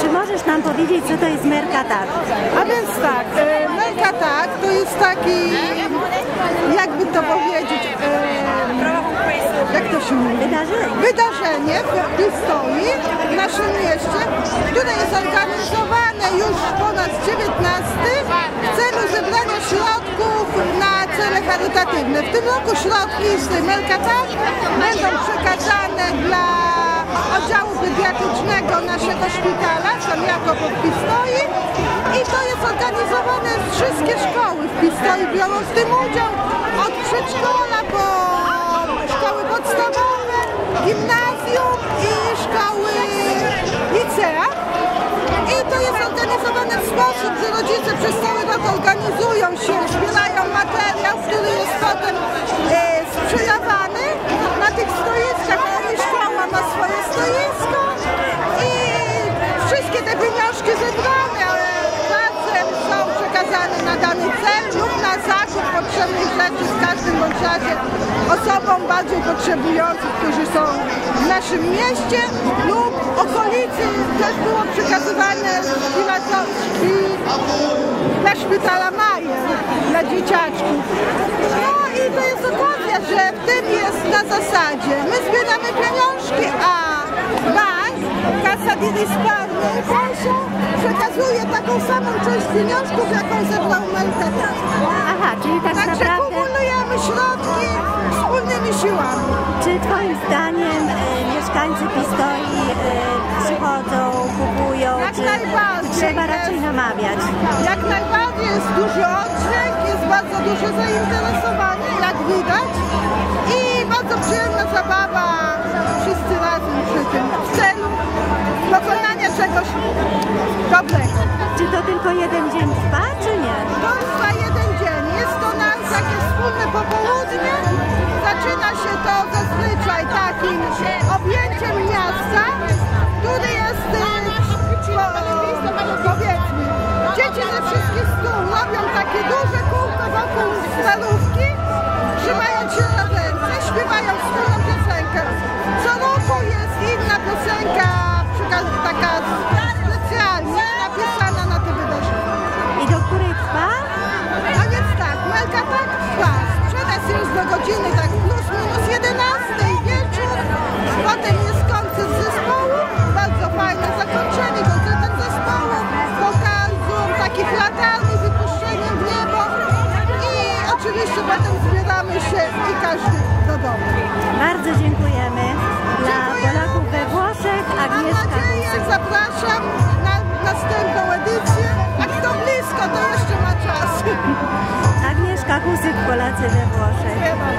Czy możesz nam powiedzieć, co to jest Mercatar? A więc tak, e, Mercatak to jest taki, jakby to powiedzieć, e, jak to się mówi? Wydarzenie. Wydarzenie w Pistoli, w naszym mieście, które jest organizowane już po raz 19 w celu zebrania środków na cele charytatywne. W tym roku środki z Mercatak będą przekazane dla oddziału pediatrycznego naszego szpitala, tam Jakub w Pistoi i to jest organizowane, wszystkie szkoły. W Pistoi biorą w tym udział, od przedszkola po szkoły podstawowe, gimnazjum pieniążki zebrane ale razem są przekazane na dany cel lub na zakup potrzebnych rzeczy w każdym bądź razie osobom bardziej potrzebującym, którzy są w naszym mieście lub okolicy też było przekazywane dla szpitala Majer, dla dzieciaczków. No i to jest okazja, że w tym jest na zasadzie. My zbieramy pieniążki, a bank, Kasa di Polsza przekazuje taką samą część pieniążków, jaką zebrał Meltetar. Aha, czyli tak Także naprawdę, kumulujemy środki wspólnymi siłami. czy Twoim zdaniem e, mieszkańcy Pistoi e, przychodzą, kupują, Jak czy najbardziej. trzeba raczej namawiać? Jak najbardziej jest duży oddźwięk, jest bardzo duże zainteresowanie, jak widać. Jeden dzień trwa, godziny tak plus minus 11 wieczór. Potem jest koncert zespołu. Bardzo fajne zakończenie koncertem zespołu. Pokazum takich latarni z wypuszczeniem w niebo. I oczywiście potem zbieramy się i każdy do domu. Bardzo dziękujemy. Dla kusit pala cene Włoszech.